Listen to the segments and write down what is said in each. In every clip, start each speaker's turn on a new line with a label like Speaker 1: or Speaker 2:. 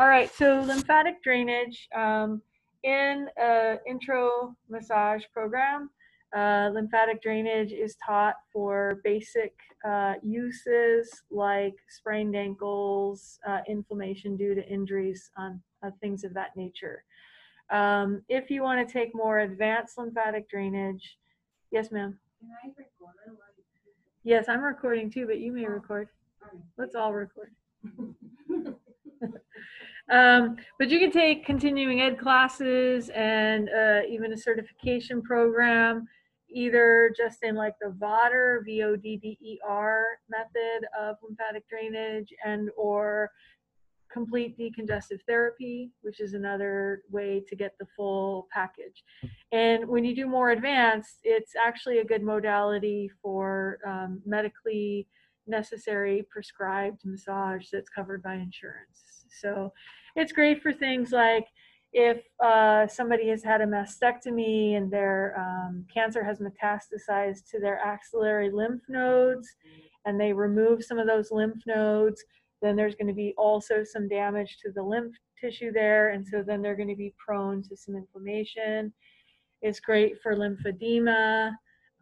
Speaker 1: All right, so lymphatic drainage um, in an intro massage program, uh, lymphatic drainage is taught for basic uh, uses like sprained ankles, uh, inflammation due to injuries, on uh, things of that nature. Um, if you want to take more advanced lymphatic drainage, yes, ma'am.
Speaker 2: Can I record
Speaker 1: Yes, I'm recording too, but you may record. Let's all record. Um, but you can take continuing ed classes and uh, even a certification program, either just in like the VODDER, V-O-D-D-E-R method of lymphatic drainage and or complete decongestive therapy, which is another way to get the full package. And when you do more advanced, it's actually a good modality for um, medically necessary prescribed massage that's covered by insurance. So it's great for things like if uh, somebody has had a mastectomy and their um, cancer has metastasized to their axillary lymph nodes and they remove some of those lymph nodes, then there's going to be also some damage to the lymph tissue there. And so then they're going to be prone to some inflammation. It's great for lymphedema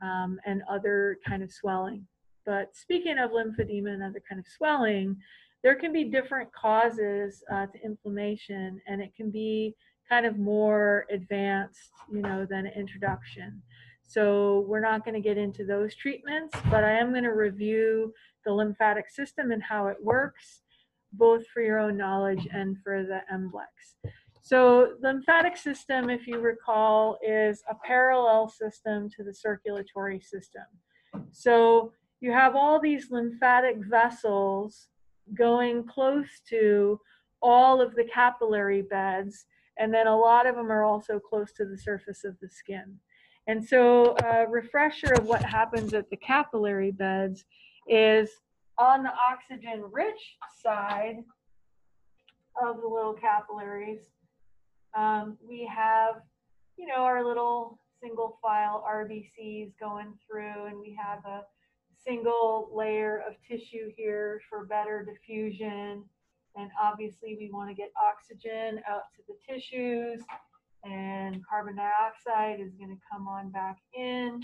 Speaker 1: um, and other kind of swelling. But speaking of lymphedema and other kind of swelling, there can be different causes uh, to inflammation, and it can be kind of more advanced, you know, than an introduction. So we're not going to get into those treatments, but I am going to review the lymphatic system and how it works, both for your own knowledge and for the MBLEX. So the lymphatic system, if you recall, is a parallel system to the circulatory system. So you have all these lymphatic vessels going close to all of the capillary beds, and then a lot of them are also close to the surface of the skin. And so, a refresher of what happens at the capillary beds is on the oxygen rich side of the little capillaries, um, we have, you know, our little single file RBCs going through, and we have a single layer of tissue here for better diffusion. And obviously we want to get oxygen out to the tissues and carbon dioxide is going to come on back in.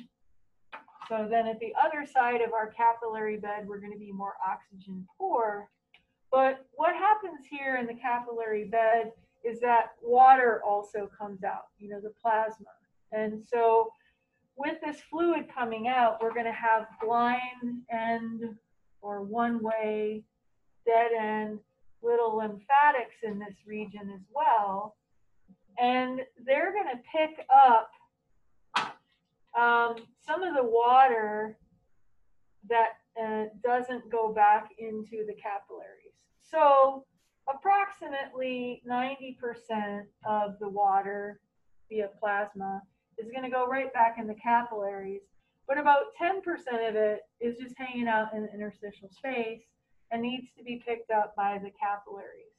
Speaker 1: So then at the other side of our capillary bed, we're going to be more oxygen poor. But what happens here in the capillary bed is that water also comes out, you know, the plasma. And so with this fluid coming out, we're going to have blind end or one way, dead end, little lymphatics in this region as well. And they're going to pick up um, some of the water that uh, doesn't go back into the capillaries. So approximately 90% of the water via plasma is going to go right back in the capillaries, but about 10% of it is just hanging out in the interstitial space and needs to be picked up by the capillaries.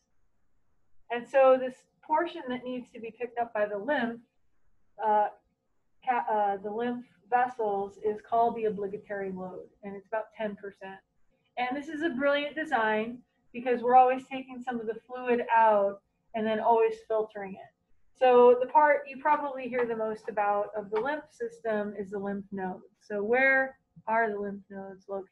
Speaker 1: And so this portion that needs to be picked up by the lymph, uh, uh, the lymph vessels is called the obligatory load, and it's about 10%. And this is a brilliant design because we're always taking some of the fluid out and then always filtering it. So the part you probably hear the most about of the lymph system is the lymph nodes. So where are the lymph nodes located?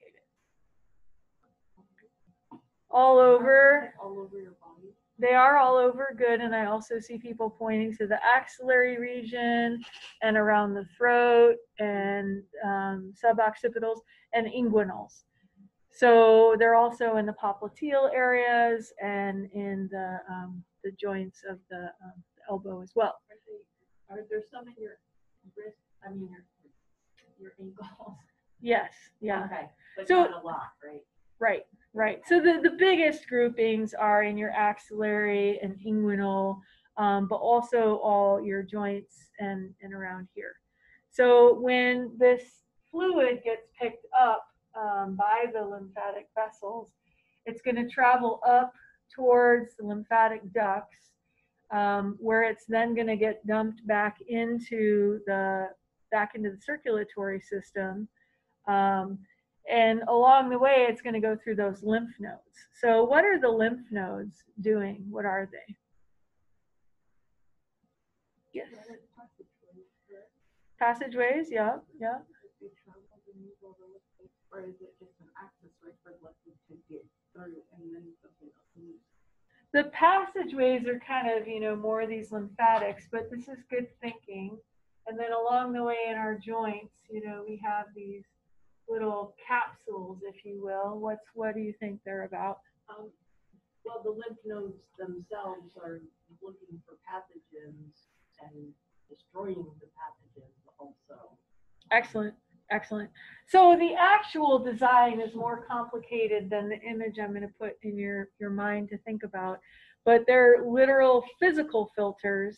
Speaker 1: All over.
Speaker 2: All over your body.
Speaker 1: They are all over good, and I also see people pointing to the axillary region and around the throat and um, suboccipitals and inguinals. So they're also in the popliteal areas and in the um, the joints of the um, elbow as well.
Speaker 2: Are they, are there some in your wrist, I mean, your, your ankles?
Speaker 1: Yes, yeah,
Speaker 2: Okay, but
Speaker 1: So-
Speaker 2: not a lot, right?
Speaker 1: right, right. So the, the biggest groupings are in your axillary and inguinal, um, but also all your joints and, and around here. So when this fluid gets picked up um, by the lymphatic vessels, it's going to travel up towards the lymphatic ducts um, where it's then going to get dumped back into the back into the circulatory system. Um, And along the way, it's going to go through those lymph nodes. So, what are the lymph nodes doing? What are they? Yes. Passageways, yeah, yeah.
Speaker 2: Or is it just an access way for to get through and then something else?
Speaker 1: The passageways are kind of, you know, more of these lymphatics, but this is good thinking. And then along the way in our joints, you know, we have these little capsules, if you will. What's what do you think they're about?
Speaker 2: Um, well, the lymph nodes themselves are looking for pathogens and destroying the pathogens also.
Speaker 1: Excellent, excellent. So the actual design is more complicated than the image I'm going to put in your your mind to think about, but they're literal physical filters.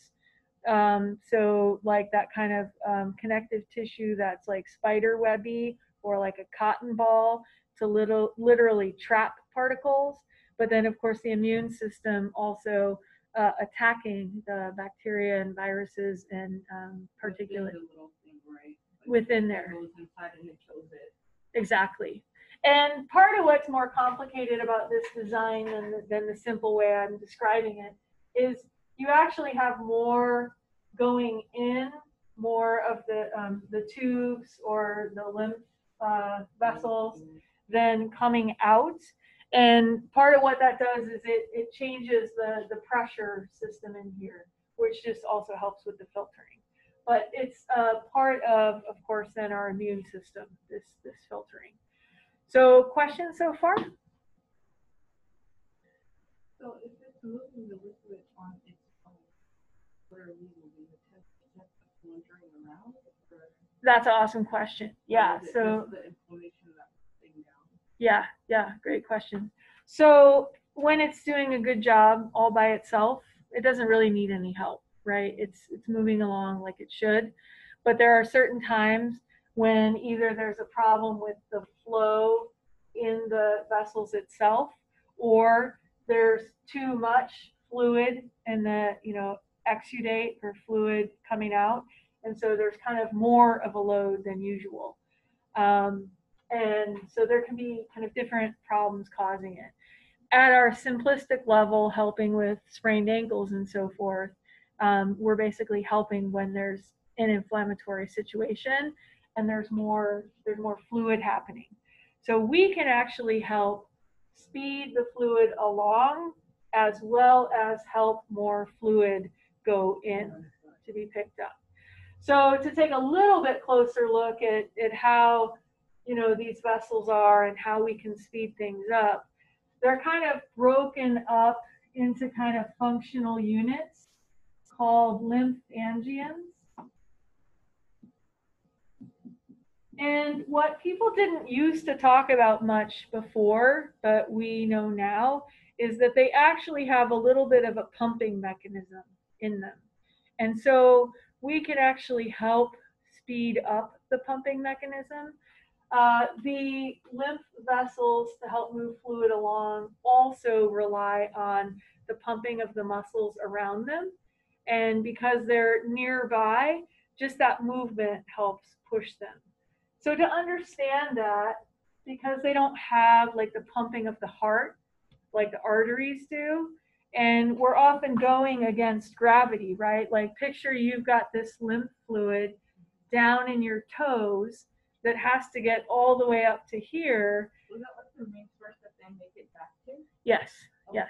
Speaker 1: Um, so like that kind of um, connective tissue that's like spider webby or like a cotton ball to little literally trap particles. But then of course the immune system also uh, attacking the bacteria and viruses and um, particulate
Speaker 2: the little thing, right? Like,
Speaker 1: within there.
Speaker 2: Goes inside and it kills it.
Speaker 1: Exactly. And part of what's more complicated about this design than, the- than the simple way I'm describing it is you actually have more going in, more of the, um, the tubes or the lymph uh, vessels than coming out. And part of what that does is it, it changes the, the pressure system in here, which just also helps with the filtering. But it's uh, part of, of course, then our immune system, this, this filtering. So questions so far?
Speaker 2: So if it's moving the liquid on its own, what are we moving the test, the test that's wandering around?
Speaker 1: That's an awesome question. Yeah,
Speaker 2: is
Speaker 1: so
Speaker 2: The inflammation that thing down.
Speaker 1: Yeah, yeah, great question. So when it's doing a good job all by itself, it doesn't really need any help, right? It's it's moving along like it should. But there are certain times when either there's a problem with the flow in the vessels itself or there's too much fluid in the, you know, exudate or fluid coming out. And so there's kind of more of a load than usual. Um, and so there can be kind of different problems causing it. At our simplistic level, helping with sprained ankles and so forth, um, we're basically helping when there's an inflammatory situation and there's more there's more fluid happening. So we can actually help speed the fluid along as well as help more fluid go in to be picked up. So to take a little bit closer look at, at how you know these vessels are and how we can speed things up, they're kind of broken up into kind of functional units called lymph angions. And what people didn't used to talk about much before, but we know now, is that they actually have a little bit of a pumping mechanism in them. And so we can actually help speed up the pumping mechanism. Uh, the lymph vessels to help move fluid along also rely on the pumping of the muscles around them. And because they're nearby, just that movement helps push them. So to understand that, because they don't have like the pumping of the heart like the arteries do, and we're often going against gravity, right? Like picture you've got this lymph fluid down in your toes that has to get all the way up to here.
Speaker 2: Was that the main source that they make it back to?
Speaker 1: Yes, yes.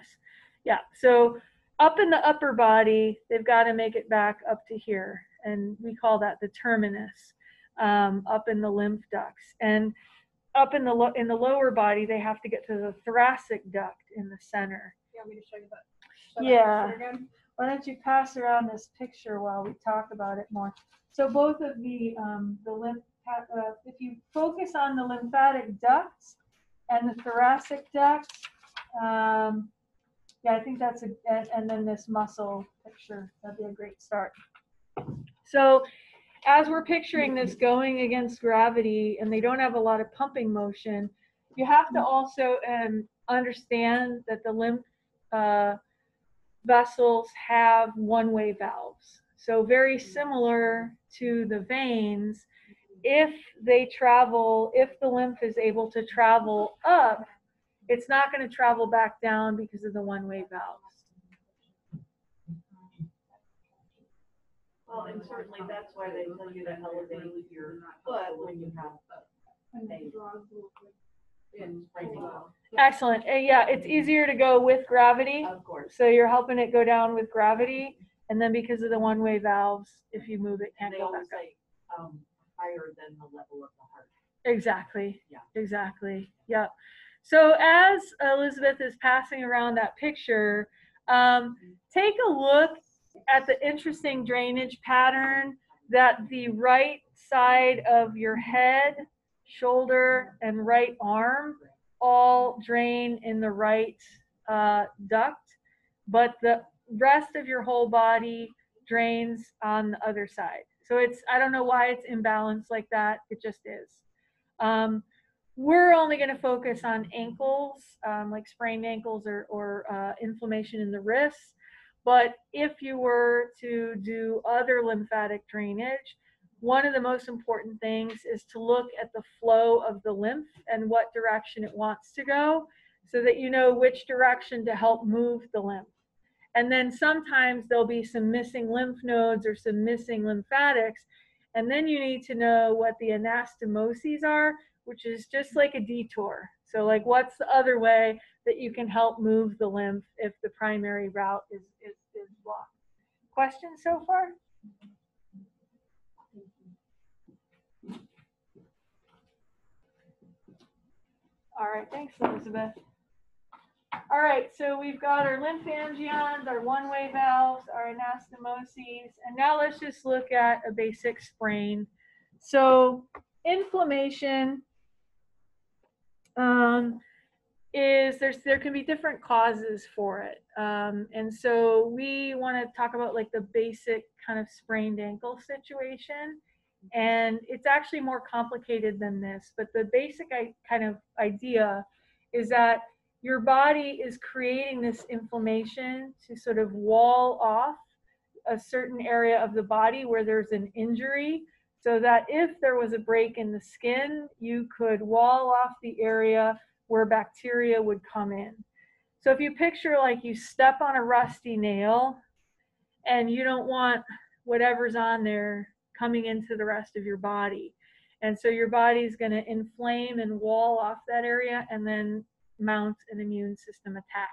Speaker 1: Yeah. So up in the upper body, they've got to make it back up to here. And we call that the terminus um, up in the lymph ducts. And up in the lo- in the lower body, they have to get to the thoracic duct in the center.
Speaker 2: You want me to show you that?
Speaker 1: Yeah.
Speaker 2: again?
Speaker 1: Why don't you pass around this picture while we talk about it more? So both of the um, the lymph, uh, if you focus on the lymphatic ducts and the thoracic duct, um, yeah, I think that's a and, and then this muscle picture that'd be a great start. So as we're picturing this going against gravity and they don't have a lot of pumping motion, you have to also um, understand that the lymph uh, vessels have one-way valves. So very similar to the veins, if they travel, if the lymph is able to travel up, it's not going to travel back down because of the one-way valves.
Speaker 2: Well, and certainly that's why they tell you to elevate your foot when you have a in spraining.
Speaker 1: Excellent. And yeah, it's easier to go with gravity.
Speaker 2: Of course.
Speaker 1: So you're helping it go down with gravity. And then because of the one-way valves, if you move it, can't
Speaker 2: they
Speaker 1: go back
Speaker 2: always
Speaker 1: up.
Speaker 2: um, higher than the level of the heart.
Speaker 1: Exactly.
Speaker 2: Yeah.
Speaker 1: Exactly. Yep. So as Elizabeth is passing around that picture, um, take a look at the interesting drainage pattern that the right side of your head, shoulder, and right arm all drain in the right uh, duct, but the rest of your whole body drains on the other side. So it's, I don't know why it's imbalanced like that. It just is. Um, we're only going to focus on ankles, um, like sprained ankles or, or uh, inflammation in the wrists. But if you were to do other lymphatic drainage, one of the most important things is to look at the flow of the lymph and what direction it wants to go so that you know which direction to help move the lymph. And then sometimes there'll be some missing lymph nodes or some missing lymphatics. And then you need to know what the anastomoses are, which is just like a detour. So, like, what's the other way that you can help move the lymph if the primary route is, is, is blocked? Questions so far? All right, thanks, Elizabeth. All right, so we've got our lymphangions, our one-way valves, our anastomoses, and now let's just look at a basic sprain. So inflammation um, is there's there can be different causes for it, um, and so we want to talk about like the basic kind of sprained ankle situation, and it's actually more complicated than this. But the basic I, kind of idea is that your body is creating this inflammation to sort of wall off a certain area of the body where there's an injury so that if there was a break in the skin, you could wall off the area where bacteria would come in. So if you picture like you step on a rusty nail and you don't want whatever's on there coming into the rest of your body. And so your body's going to inflame and wall off that area and then mount an immune system attack.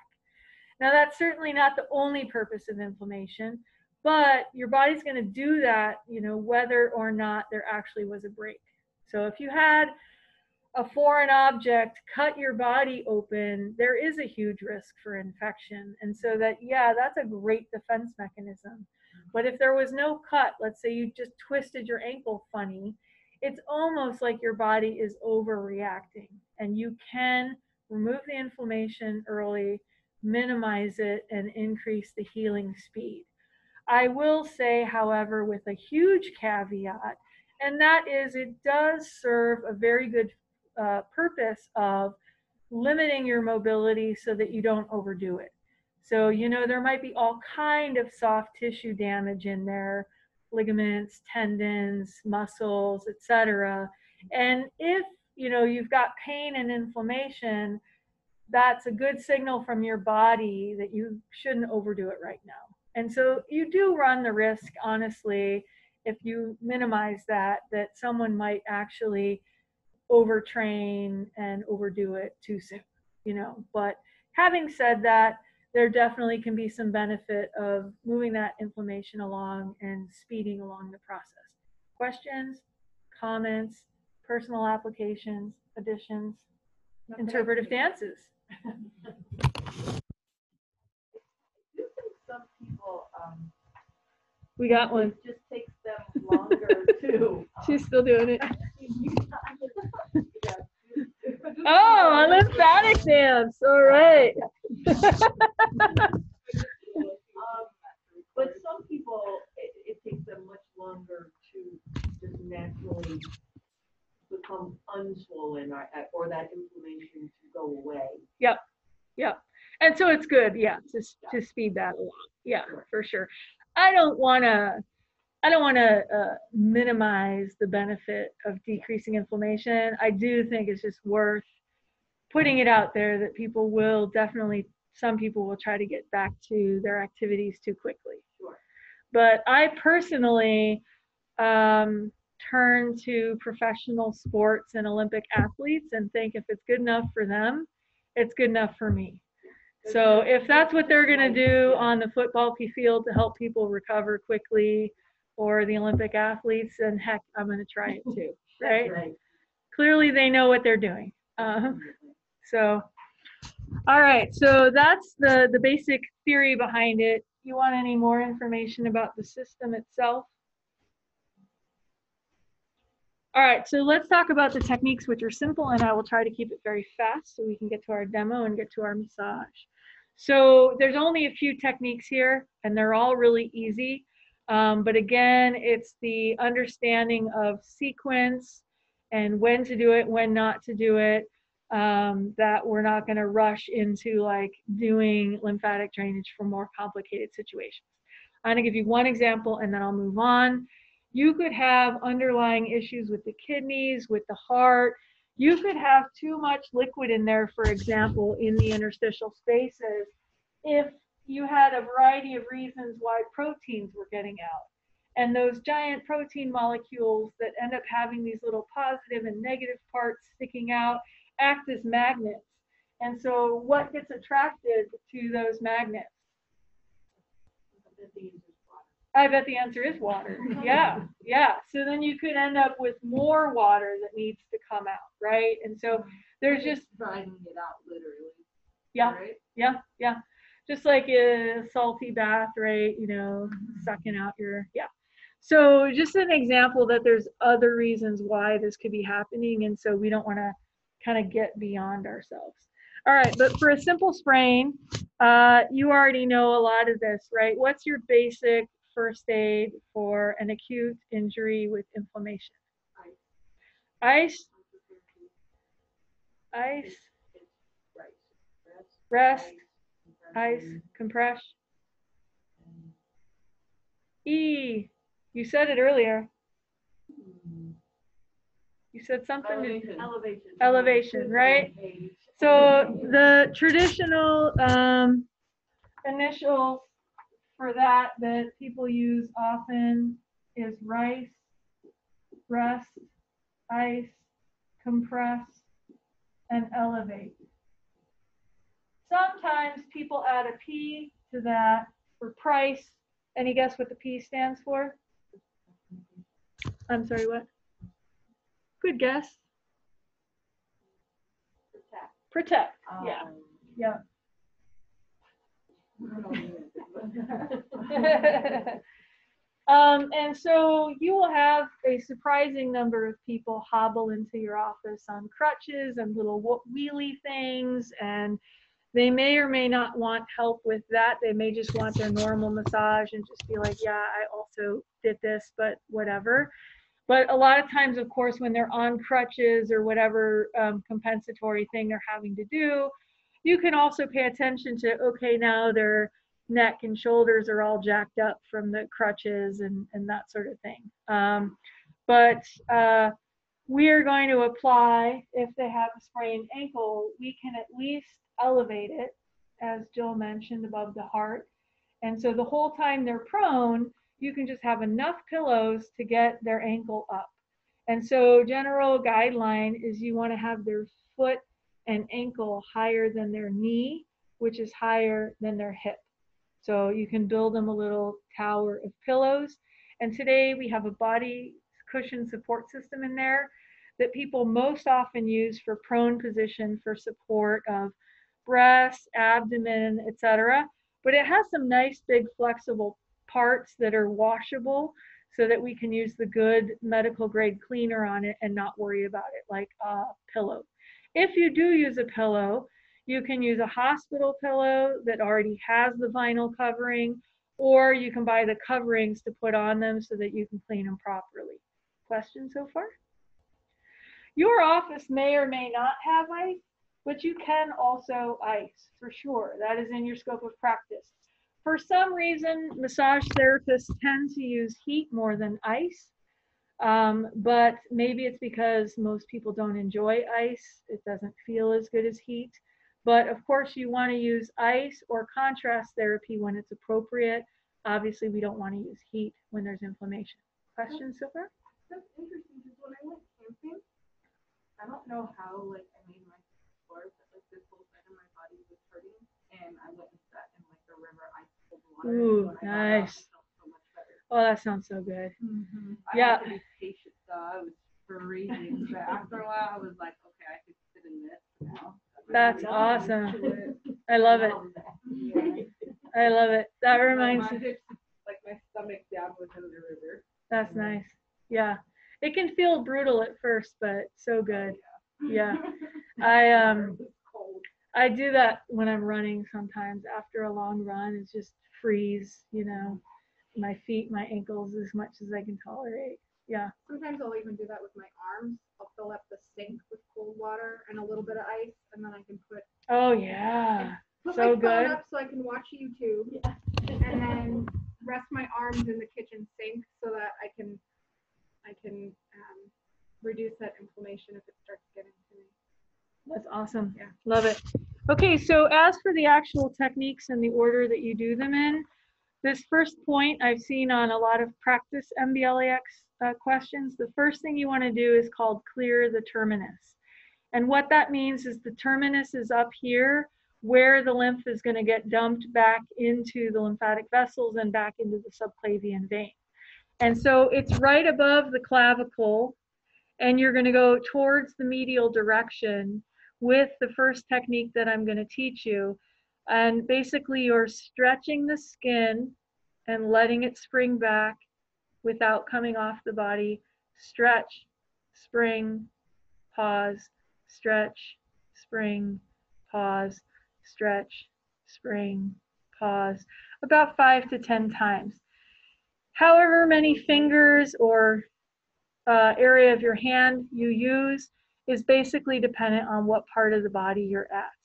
Speaker 1: Now, that's certainly not the only purpose of inflammation, but your body's going to do that, you know, whether or not there actually was a break. So if you had a foreign object cut your body open, there is a huge risk for infection. And so that, yeah, that's a great defense mechanism. But if there was no cut, let's say you just twisted your ankle funny, it's almost like your body is overreacting and you can remove the inflammation early, minimize it, and increase the healing speed. I will say, however, with a huge caveat, and that is it does serve a very good uh, purpose of limiting your mobility so that you don't overdo it. So, you know, there might be all kind of soft tissue damage in there, ligaments, tendons, muscles, etc. And if you know you've got pain and inflammation that's a good signal from your body that you shouldn't overdo it right now and so you do run the risk honestly if you minimize that that someone might actually overtrain and overdo it too soon you know? But having said that there definitely can be some benefit of moving that inflammation along and speeding along the process. Questions comments personal applications, additions, interpretive dances.
Speaker 2: Some people, um,
Speaker 1: We got one.
Speaker 2: it just takes them longer to.
Speaker 1: She's still doing it. Oh, a lymphatic dance. All right.
Speaker 2: Um, But some people, it, it takes them much longer to just naturally become unswollen or, or that inflammation to go away.
Speaker 1: And so it's good, yeah, to, to speed that along. Yeah, for sure. I don't want to I don't want to uh, minimize the benefit of decreasing inflammation. I do think it's just worth putting it out there that people will definitely, some people will try to get back to their activities too quickly.
Speaker 2: Sure.
Speaker 1: But I personally um, turn to professional sports and Olympic athletes and think if it's good enough for them, it's good enough for me. So if that's what they're going to do on the football field to help people recover quickly, or the Olympic athletes, then heck, I'm going to try it too, right?
Speaker 2: Right.
Speaker 1: Clearly, they know what they're doing. Um, so, all right. So that's the the basic theory behind it. You want any more information about the system itself? All right, so let's talk about the techniques, which are simple, and I will try to keep it very fast so we can get to our demo and get to our massage. So there's only a few techniques here, and they're all really easy. Um, but again, it's the understanding of sequence and when to do it, when not to do it, um, that we're not going to rush into like doing lymphatic drainage for more complicated situations. I'm going to give you one example and then I'll move on. You could have underlying issues with the kidneys, with the heart. You could have too much liquid in there, for example, in the interstitial spaces if you had a variety of reasons why proteins were getting out. And those giant protein molecules that end up having these little positive and negative parts sticking out act as magnets. And so, what gets attracted to those magnets? I bet the answer is water. Yeah, yeah. So then you could end up with more water that needs to come out, right? And so there's just
Speaker 2: Driving it out literally.
Speaker 1: yeah,
Speaker 2: right?
Speaker 1: yeah, yeah. Just like a salty bath, right? You know, sucking out your yeah. So just an example that there's other reasons why this could be happening, and so we don't want to kind of get beyond ourselves. All right, but for a simple sprain, uh, you already know a lot of this, right? What's your basic first aid for an acute injury with inflammation? Ice, ice, rest, ice, compress. E, you said it earlier. You said something. to-
Speaker 2: Elevation.
Speaker 1: Elevation, right? So the traditional um, initials for that that people use often is rice, rest, ice, compress, and elevate. Sometimes people add a P to that for price. Any guess what the P stands for? I'm sorry, what? Good guess. Protect. Yeah. Yeah. um, and so you will have a surprising number of people hobble into your office on crutches and little wheelie things, and they may or may not want help with that. They may just want their normal massage and just be like, yeah, I also did this, but whatever. But a lot of times, of course, when they're on crutches or whatever um, compensatory thing they're having to do, you can also pay attention to okay, now their neck and shoulders are all jacked up from the crutches and, and that sort of thing. Um, but uh, we are going to apply, if they have a sprained ankle, we can at least elevate it, as Jill mentioned, above the heart. And so the whole time they're prone, you can just have enough pillows to get their ankle up. And so general guideline is you want to have their foot and ankle higher than their knee, which is higher than their hip. So you can build them a little tower of pillows. And today we have a body cushion support system in there that people most often use for prone position for support of breast, abdomen, etc. But it has some nice big flexible parts that are washable so that we can use the good medical grade cleaner on it and not worry about it like a pillow. If you do use a pillow, you can use a hospital pillow that already has the vinyl covering, or you can buy the coverings to put on them so that you can clean them properly. Questions so far? Your office may or may not have ice, but you can also ice for sure. That is in your scope of practice. for some reason, massage therapists tend to use heat more than ice. Um, but maybe it's because most people don't enjoy ice. It doesn't feel as good as heat. But of course, you want to use ice or contrast therapy when it's appropriate. Obviously, we don't want to use heat when there's inflammation. Questions so far?
Speaker 3: That's interesting because when I went camping, I don't know how like I made my scarf, but like this whole side of my body was hurting, and I went and sat in like the river ice cold water.
Speaker 1: Ooh,
Speaker 3: I out,
Speaker 1: nice.
Speaker 3: I felt so much better.
Speaker 1: Oh, that sounds so good. Mm-hmm.
Speaker 3: I
Speaker 1: Yeah.
Speaker 3: had to be patient though. I was freezing, but after a while, I was like, okay, I could sit in this now.
Speaker 1: That's awesome. I love it. I love it. That reminds me.
Speaker 3: like my stomach down was in the river.
Speaker 1: That's nice. Yeah. It can feel brutal at first, but so good. Yeah. I um
Speaker 3: It was cold.
Speaker 1: I do that when I'm running sometimes after a long run is just freeze, you know, my feet, my ankles as much as I can tolerate. Yeah.
Speaker 4: Sometimes I'll even do that with my arms. I'll fill up the sink with cold water and a little bit of ice, and then I can put
Speaker 1: Oh yeah.
Speaker 4: put
Speaker 1: So
Speaker 4: my phone
Speaker 1: good.
Speaker 4: up so I can watch YouTube, and then rest my arms in the kitchen sink so that I can I can um, reduce that inflammation if it starts getting to me.
Speaker 1: That's awesome.
Speaker 4: Yeah.
Speaker 1: Love it. Okay, so as for the actual techniques and the order that you do them in, this first point I've seen on a lot of practice MBLEX uh, questions. The first thing you want to do is called clear the terminus. And what that means is the terminus is up here where the lymph is going to get dumped back into the lymphatic vessels and back into the subclavian vein. And so it's right above the clavicle and you're going to go towards the medial direction with the first technique that I'm going to teach you. And basically, you're stretching the skin and letting it spring back without coming off the body. Stretch, spring, pause, stretch, spring, pause, stretch, spring, pause, about five to 10 times. However many fingers or uh, area of your hand you use is basically dependent on what part of the body you're at.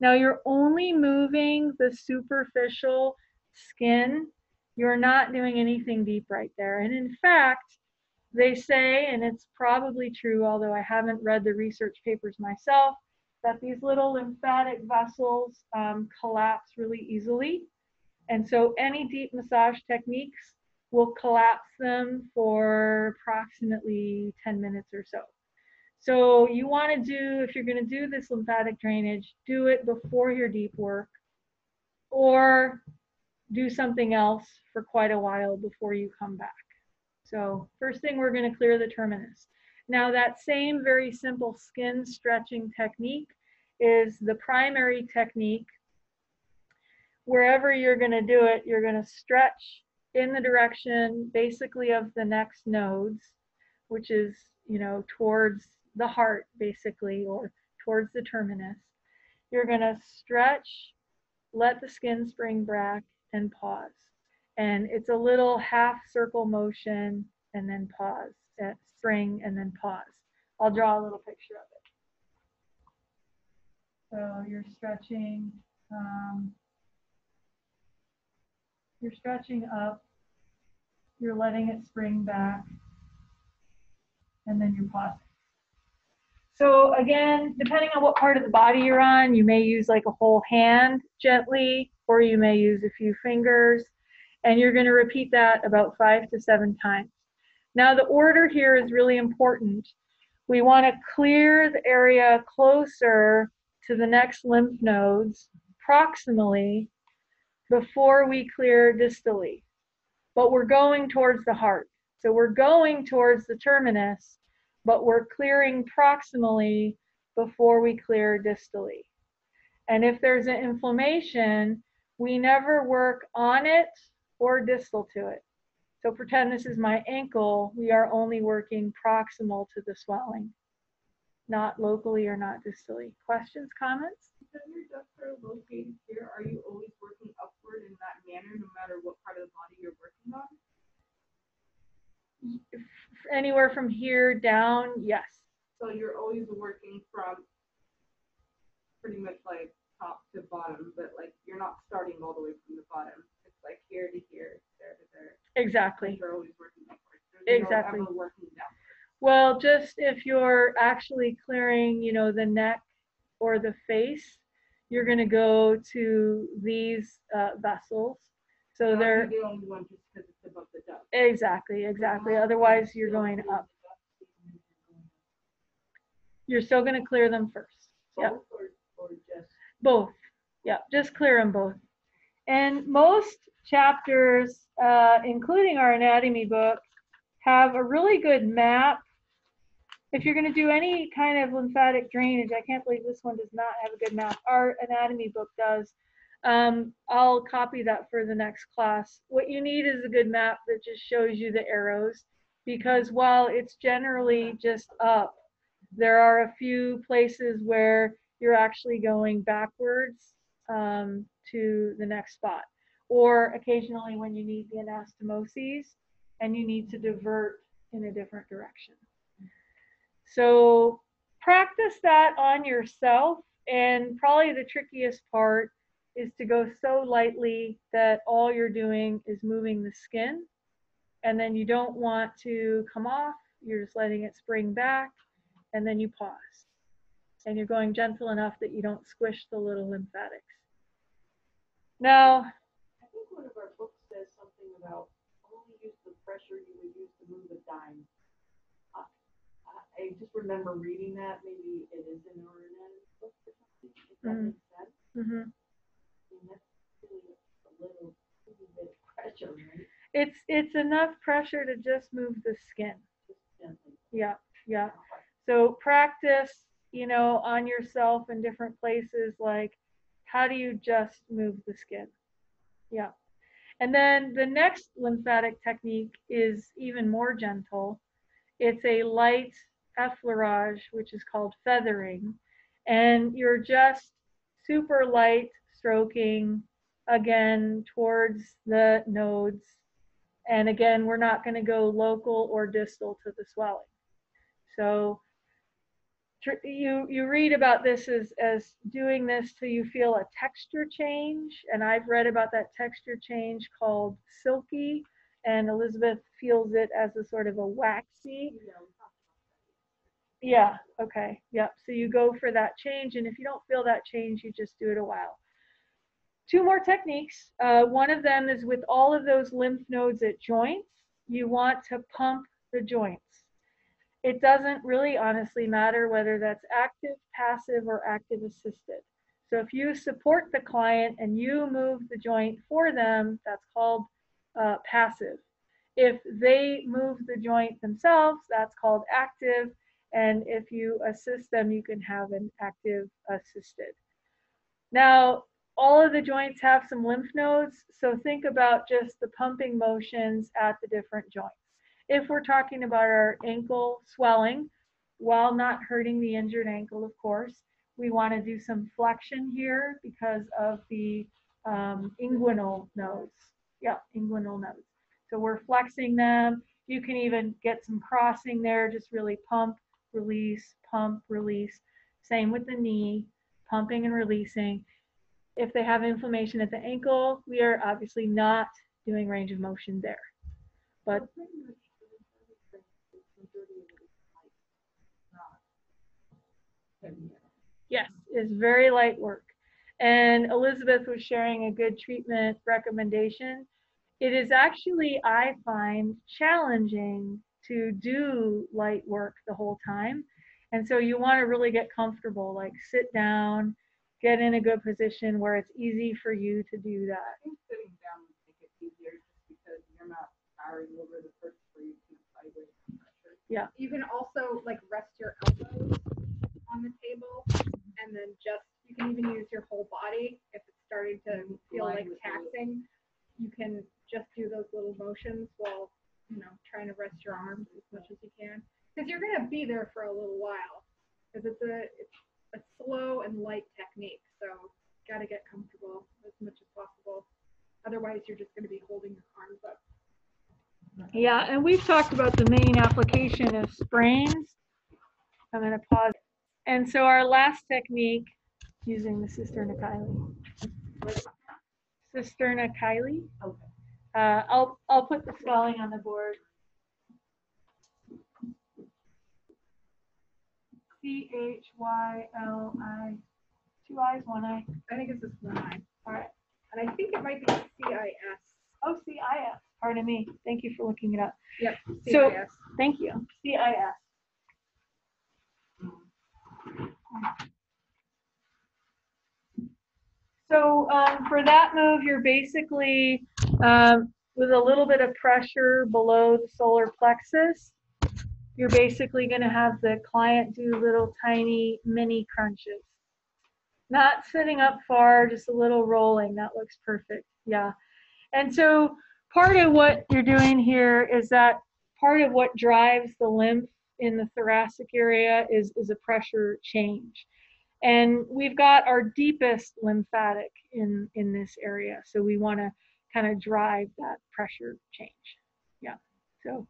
Speaker 1: Now you're only moving the superficial skin. You're not doing anything deep right there. And in fact, they say, and it's probably true, although I haven't read the research papers myself, that these little lymphatic vessels um, collapse really easily. And so any deep massage techniques will collapse them for approximately 10 minutes or so. So you want to do, if you're going to do this lymphatic drainage, do it before your deep work or do something else for quite a while before you come back. So first thing, we're going to clear the terminus. Now that same very simple skin stretching technique is the primary technique. Wherever you're going to do it, you're going to stretch in the direction basically of the next nodes, which is, you know, towards the heart basically, or towards the terminus. You're going to stretch, let the skin spring back, and pause. And it's a little half circle motion and then pause, uh, spring and then pause. I'll draw a little picture of it. So you're stretching, um, you're stretching up, you're letting it spring back, and then you're pausing. So again, depending on what part of the body you're on, you may use like a whole hand gently, or you may use a few fingers, and you're going to repeat that about five to seven times. Now the order here is really important. We want to clear the area closer to the next lymph nodes proximally before we clear distally. But we're going towards the heart. So we're going towards the terminus, but we're clearing proximally before we clear distally. And if there's an inflammation, we never work on it or distal to it. So pretend this is my ankle. We are only working proximal to the swelling, not locally or not distally. Questions, comments?
Speaker 3: Because your ducts are located here, are you always working upward in that manner, no matter what part of the body you're working on?
Speaker 1: Anywhere from here down, yes.
Speaker 3: So you're always working from pretty much like top to bottom, but like you're not starting all the way from the bottom. It's like here to here, there to there.
Speaker 1: Exactly.
Speaker 3: You're always working backwards. There's no
Speaker 1: Exactly.
Speaker 3: ever working down.
Speaker 1: Well, just if you're actually clearing, you know, the neck or the face, you're going to go to these uh, vessels. So they're
Speaker 3: the only one just because it's above the duct.
Speaker 1: exactly, exactly. Otherwise, you're going up. You're still going to clear them first. Yep.
Speaker 2: Both or, or just,
Speaker 1: Both. Yeah, just clear them both. And most chapters, uh, including our anatomy book, have a really good map. If you're going to do any kind of lymphatic drainage, I can't believe this one does not have a good map. Our anatomy book does. Um, I'll copy that for the next class. What you need is a good map that just shows you the arrows because while it's generally just up, there are a few places where you're actually going backwards um, to the next spot. Or occasionally when you need the anastomoses and you need to divert in a different direction. So practice that on yourself. And probably the trickiest part is to go so lightly that all you're doing is moving the skin. And then you don't want to come off, you're just letting it spring back. And then you pause and you're going gentle enough that you don't squish the little lymphatics. Now,
Speaker 2: I think one of our books says something about only use the pressure you would use to move a dime. I, I- I just remember reading that, maybe it is in anatomy book or something, if that
Speaker 1: Mhm.
Speaker 2: makes sense.
Speaker 1: mhm. It's it's enough pressure to just move the skin. Yeah, yeah. So practice, you know, on yourself in different places. Like, how do you just move the skin? Yeah. And then the next lymphatic technique is even more gentle. It's a light effleurage, which is called feathering. And you're just super light stroking again towards the nodes. And again, we're not going to go local or distal to the swelling. So you you read about this as as doing this till you feel a texture change, and I've read about that texture change called silky, and Elizabeth feels it as a sort of a waxy. Yeah. Okay. Yep. So you go for that change, and if you don't feel that change, you just do it a while. Two more techniques. Uh, one of them is with all of those lymph nodes at joints. You want to pump the joints. It doesn't really honestly matter whether that's active, passive, or active assisted. So if you support the client and you move the joint for them, that's called uh, passive. If they move the joint themselves, that's called active. And if you assist them, you can have an active assisted. Now, all of the joints have some lymph nodes, so think about just the pumping motions at the different joints. If we're talking about our ankle swelling, while not hurting the injured ankle, of course, we want to do some flexion here because of the um, inguinal nodes. Yeah, inguinal nodes. So we're flexing them. You can even get some crossing there, just really pump, release, pump, release. Same with the knee, pumping and releasing. If they have inflammation at the ankle, we are obviously not doing range of motion there. But. Yes, it's very light work. And Elizabeth was sharing a good treatment recommendation. It is actually, I find, challenging to do light work the whole time. And so you want to really get comfortable, like sit down, get in a good position where it's easy for you to do that.
Speaker 3: I think sitting down would make it easier just because you're not powering over the first where you can sideways pressure. Yeah.
Speaker 4: You can also like rest your elbows on the table and then just, you can even use your whole body if it's starting to feel
Speaker 2: Line
Speaker 4: like
Speaker 2: with the-
Speaker 4: taxing. You can just do those little motions while, you know, trying to rest your arms as much as you can. Because you're gonna be there for a little while. Because it's a, it's a slow and light technique, so gotta get comfortable as much as possible. Otherwise, you're just gonna be holding your arms up.
Speaker 1: Yeah, and we've talked about the main application of sprains. I'm going to pause. And so our last technique, using the cisterna Nikali. Cisterna chyli.
Speaker 2: Okay.
Speaker 1: Uh, I'll, I'll put the spelling on the board. C H Y L I, two I's, one I.
Speaker 4: I think it's just one eye.
Speaker 1: All right.
Speaker 4: And I think it might be CIS.
Speaker 1: Oh, C I S. Pardon me. Thank you for looking it up.
Speaker 4: Yep.
Speaker 1: So- Thank you. C I S. So um, for that move, you're basically um, with a little bit of pressure below the solar plexus. You're basically going to have the client do little tiny mini crunches. Not sitting up far, just a little rolling. That looks perfect. Yeah. And so part of what you're doing here is that part of what drives the lymph in the thoracic area is, is a pressure change. And we've got our deepest lymphatic in, in this area. So we want to kind of drive that pressure change. Yeah. So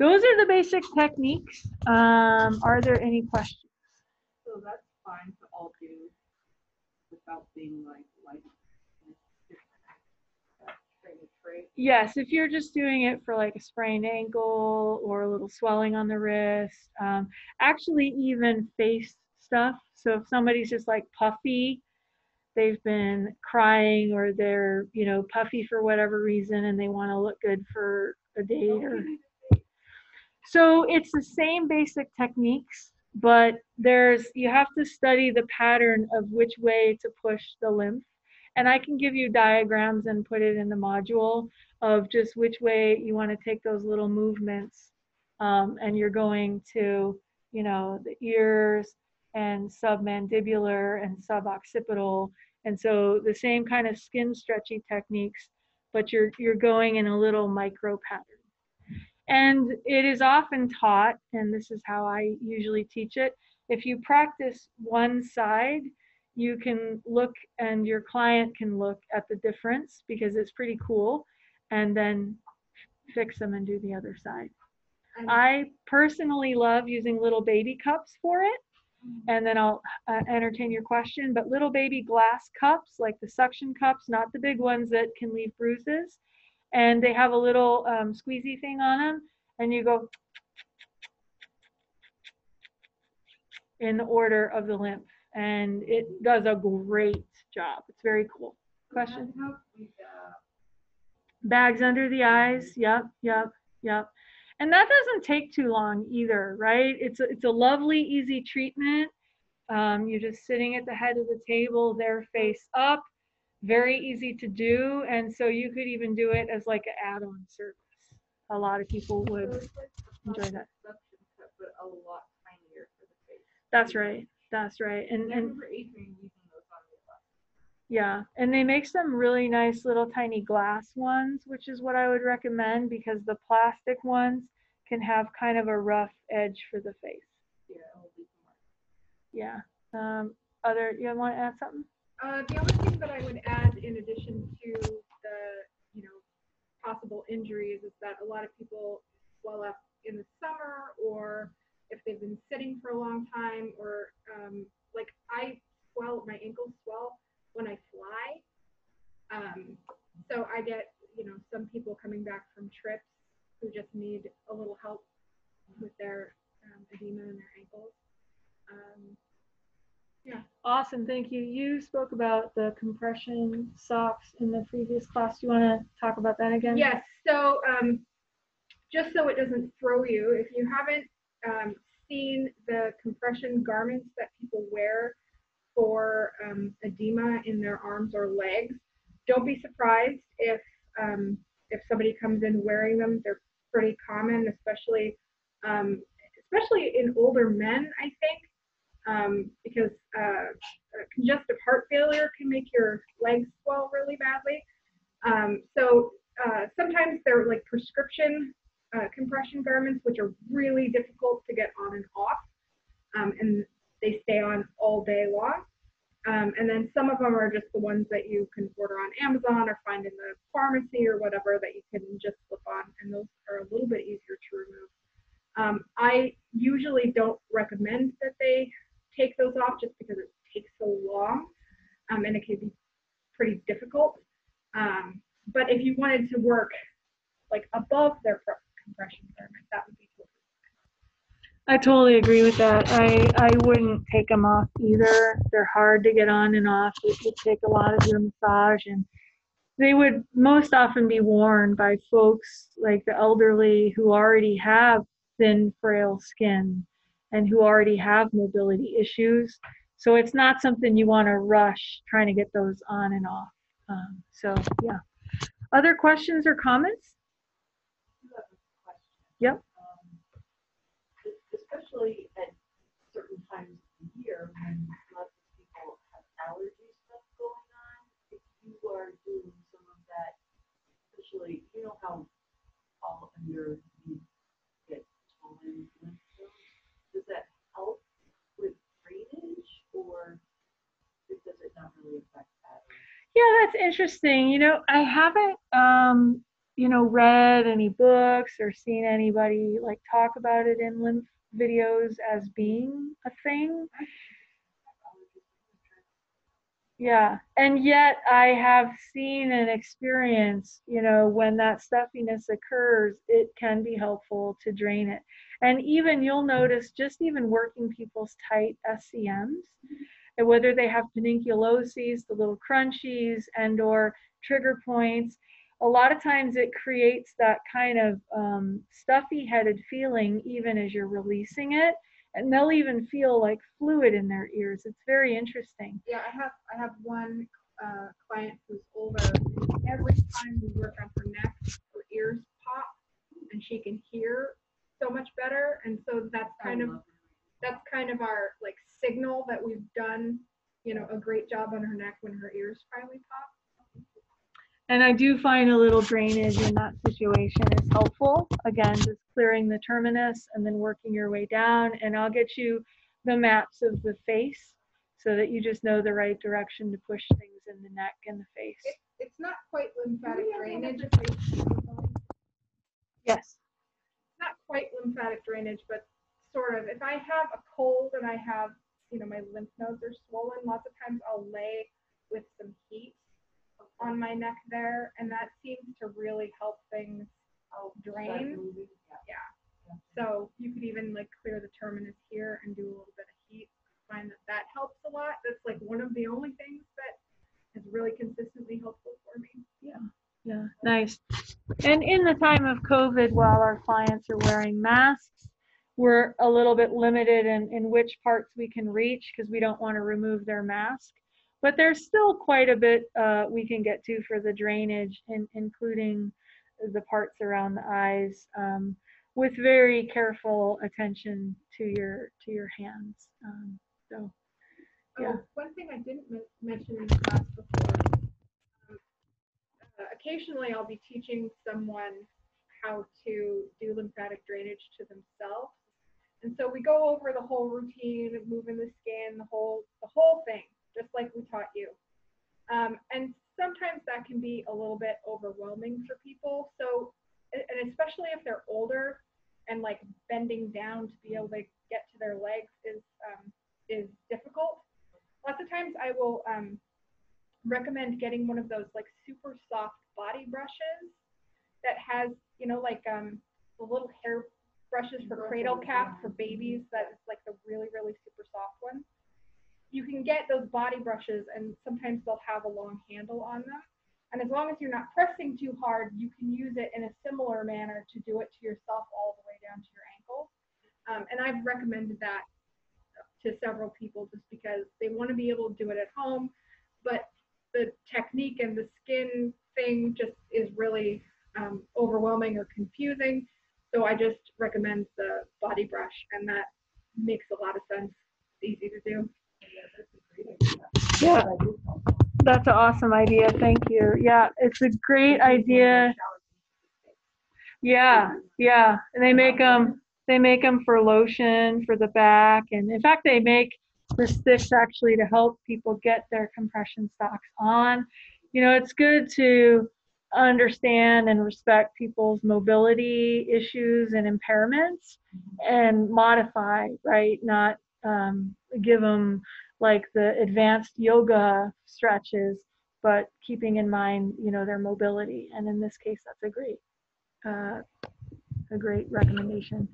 Speaker 1: those are the basic techniques. Um, are there any questions?
Speaker 2: So that's fine to all do without being like, like.
Speaker 1: Yes, if you're just doing it for like a sprained ankle or a little swelling on the wrist, um, actually even face stuff. So if somebody's just like puffy, they've been crying or they're, you know, puffy for whatever reason and they want to look good for a date or so it's the same basic techniques, but there's you have to study the pattern of which way to push the lymph. And I can give you diagrams and put it in the module of just which way you want to take those little movements. Um, and you're going to, you know, the ears and submandibular and suboccipital. And so the same kind of skin stretchy techniques, but you're you're going in a little micro pattern. And it is often taught, and this is how I usually teach it. If you practice one side, you can look and your client can look at the difference because it's pretty cool and then fix them and do the other side. I personally love using little baby cups for it. And then I'll uh, entertain your question. But little baby glass cups, like the suction cups, not the big ones that can leave bruises. And they have a little um, squeezy thing on them. And you go in the order of the lymph. And it does a great job. It's very cool. Question?
Speaker 3: That helps with, uh,
Speaker 1: Bags under the eyes. Yep, yep, yep. And that doesn't take too long either, right? It's a, it's a lovely, easy treatment. Um, you're just sitting at the head of the table, their face up. Very easy to do. And so you could even do it as like an add on service. A lot of people would.
Speaker 3: it's like a
Speaker 1: enjoy that.
Speaker 3: suction cup, But a lot tinier for the face.
Speaker 1: That's right. That's right. And, and
Speaker 3: remember Adrian using those on me a lot.
Speaker 1: Yeah, and they make some really nice little tiny glass ones, which is what I would recommend because the plastic ones can have kind of a rough edge for the face.
Speaker 3: Yeah, it'll be more.
Speaker 1: Yeah. Um, other, you want to add something?
Speaker 4: Uh, the only thing that I would add in addition to the, you know, possible injuries is that a lot of people swell up in the summer or if they've been sitting for a long time or um, like I swell, my ankles swell when I fly. Um, so I get, you know, some people coming back from trips who just need a little help with their um, edema in their
Speaker 1: Awesome, thank you. You spoke about the compression socks in the previous class. Do you want to talk about that again?
Speaker 4: Yes, so um, just so it doesn't throw you, if you haven't um, seen the compression garments that people wear for um, edema in their arms or legs, don't be surprised if um, if somebody comes in wearing them. They're pretty common, especially um, especially in older men, I think, um, because uh, congestive heart failure can make your legs swell really badly. Um, so uh, sometimes they're like prescription uh, compression garments, which are really difficult to get on and off, um, and they stay on all day long. Um, and then some of them are just the ones that you can order on Amazon or find in the pharmacy or whatever that you can just slip on, and those are a little bit easier to remove. Um, I usually don't recommend that they take those off just because it takes so long um, and it can be pretty difficult. But if you wanted to work like above their compression thermos, that would be totally
Speaker 1: I totally agree with that. I, I wouldn't take them off either. They're hard to get on and off. It would take a lot of your massage and they would most often be worn by folks like the elderly who already have thin, frail skin and who already have mobility issues. So it's not something you want to rush trying to get those on and off. Um, so yeah. Other questions or comments?
Speaker 2: do have a question.
Speaker 1: Yep.
Speaker 2: Um, Especially at certain times of the year when lots of people have allergy stuff going on, if you are doing some of that, especially, you know how all under you get swollen lymph nodes? Does that help with drainage or does it not really affect that?
Speaker 1: Yeah, that's interesting. You know, I haven't, um, you know, read any books or seen anybody like talk about it in lymph videos as being a thing. Yeah, and yet I have seen and experienced, you know, when that stuffiness occurs, it can be helpful to drain it. And even you'll notice just even working people's tight SCMs, and whether they have pedunculoses, the little crunchies, and or trigger points, a lot of times it creates that kind of um, stuffy headed feeling even as you're releasing it. And they'll even feel like fluid in their ears. It's very interesting.
Speaker 4: Yeah, I have I have one uh, client who's older. Every time we work on her neck, her ears pop, and she can hear so much better. And so that's kind of that's kind of our like signal that we've done, you know, a great job on her neck when her ears finally pop.
Speaker 1: And I do find a little drainage in that situation is helpful. Again, just clearing the terminus and then working your way down. And I'll get you the maps of the face so that you just know the right direction to push things in the neck and the face.
Speaker 4: It, it's not quite lymphatic
Speaker 2: Yeah, yeah,
Speaker 4: drainage.
Speaker 2: that's
Speaker 4: It's like-
Speaker 1: Yes.
Speaker 4: Quite lymphatic drainage, but sort of. If I have a cold and I have, you know, my lymph nodes are swollen, lots of times I'll lay with some heat on my neck there, and that seems to really help things
Speaker 2: uh, How
Speaker 4: drain.
Speaker 2: moving? Yeah.
Speaker 4: So you could even like clear the terminus here and do a little bit of heat. I find that that helps a lot. That's like one of the only things that is really consistently helpful for me.
Speaker 1: Yeah, nice. And in the time of COVID, while our clients are wearing masks, we're a little bit limited in, in which parts we can reach because we don't want to remove their mask. But there's still quite a bit uh, we can get to for the drainage, in, including the parts around the eyes, um, with very careful attention to your to your hands. Um, so, Yeah.
Speaker 4: Oh, one thing I didn't men- mention in class before. Uh, Occasionally, I'll be teaching someone how to do lymphatic drainage to themselves. And so we go over the whole routine of moving the skin, the whole, the whole thing, just like we taught you. Um, and sometimes that can be a little bit overwhelming for people. So, and especially if they're older and like bending down to be able to get to their legs is, um, is difficult lots of times I will um, recommend getting one of those like super soft body brushes that has, you know, like um, the little hair brushes for cradle cap for babies that is like the really, really super soft one. You can get those body brushes and sometimes they'll have a long handle on them. And as long as you're not pressing too hard, you can use it in a similar manner to do it to yourself all the way down to your ankles. Um, and I've recommended that to several people just because they want to be able to do it at home, but the technique and the skin thing just is really um, overwhelming or confusing. So I just recommend the body brush, and that makes a lot of sense. It's easy to do.
Speaker 1: yeah, that's an awesome idea. Thank you. Yeah, it's a great idea. Yeah, yeah. And they make them, they make them for lotion for the back. And in fact, they make the sticks actually to help people get their compression stocks on. You know, it's good to understand and respect people's mobility issues and impairments and modify, right? Not um, give them like the advanced yoga stretches, but keeping in mind, you know, their mobility. And in this case, that's a great, uh, a great recommendation.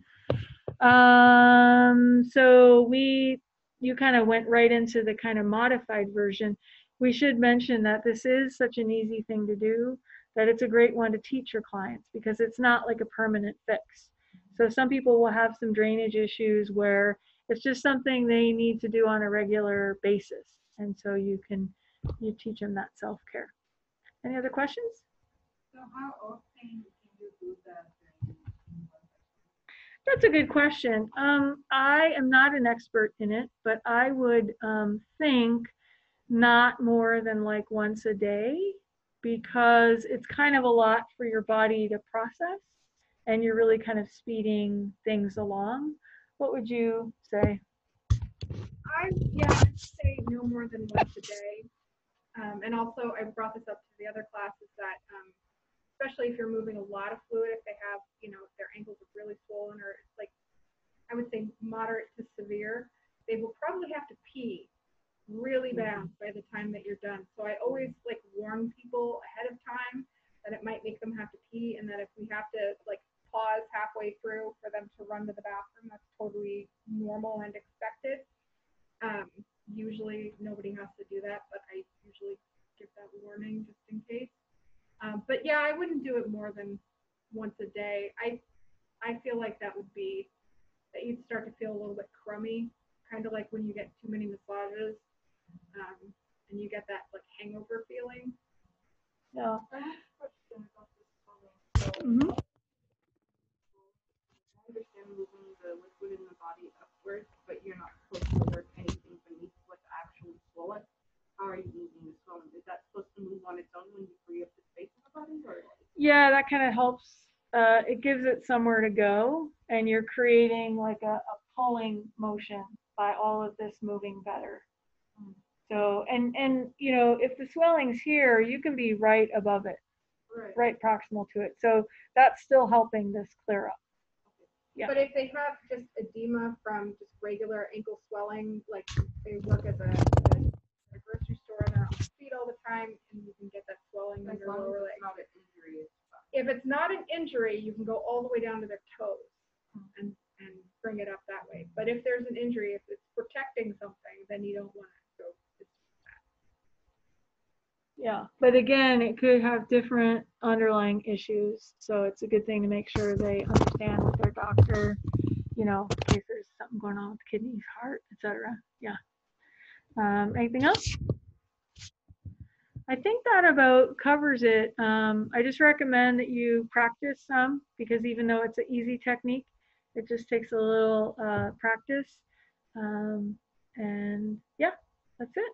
Speaker 1: Um, so we, you kind of went right into the kind of modified version. We should mention that this is such an easy thing to do that it's a great one to teach your clients because it's not like a permanent fix. So some people will have some drainage issues where it's just something they need to do on a regular basis. And so you can, you teach them that self-care. Any other questions?
Speaker 3: So how often can you do that?
Speaker 1: That's a good question. Um, I am not an expert in it, but I would um, think not more than like once a day because it's kind of a lot for your body to process and you're really kind of speeding things along. What would you say?
Speaker 4: I, yeah, I'd say no more than once a day. Um, and also, I brought this up to the other classes that, um, especially if you're moving a lot of fluid, if they have, you know, if their ankles are really swollen or it's like, I would say moderate to severe, they will probably have to pee really bad by the time that you're done. So I always like warn people ahead of time that it might make them have to pee and that if we have to like pause halfway through for them to run to the bathroom, that's totally normal and expected. Um, usually nobody has to do that, but I usually give that warning just in case. Um, but yeah, I wouldn't do it more than once a day. I I feel like that would be that you'd start to feel a little bit crummy, kind of like when you get too many massages, um, and you get that like hangover feeling.
Speaker 1: No.
Speaker 3: I have a question about this swelling. So
Speaker 1: Mhm.
Speaker 3: I understand moving the liquid in the body upwards, but you're not supposed to work anything beneath what's actually swollen. How are you moving the swelling? Is that supposed to move on its own when you free up the space in the body, or?
Speaker 1: Yeah, that kind of helps. Uh, it gives it somewhere to go, and you're creating like a, a pulling motion by all of this moving better. So, and and you know, if the swelling's here, you can be right above it,
Speaker 3: Right.
Speaker 1: right proximal to it. So that's still helping this clear up. Yeah.
Speaker 4: But if they have just edema from just regular ankle swelling, like they work at the, the the grocery store and they're on their feet all the time, and you can get that swelling in
Speaker 3: As
Speaker 4: your
Speaker 3: long
Speaker 4: lower
Speaker 3: as
Speaker 4: leg.
Speaker 3: it's not an injury, it's fine.
Speaker 4: If it's not an injury, you can go all the way down to their toes and, and bring it up that way. But if there's an injury, if it's protecting something, then you don't want to go.
Speaker 1: Yeah, but again, it could have different underlying issues. So it's a good thing to make sure they understand with their doctor, you know, case there's something going on with kidneys, heart, etc. Yeah. Um, anything else? I think that about covers it. Um, I just recommend that you practice some because even though it's an easy technique, it just takes a little uh, practice. Um, and yeah, that's it.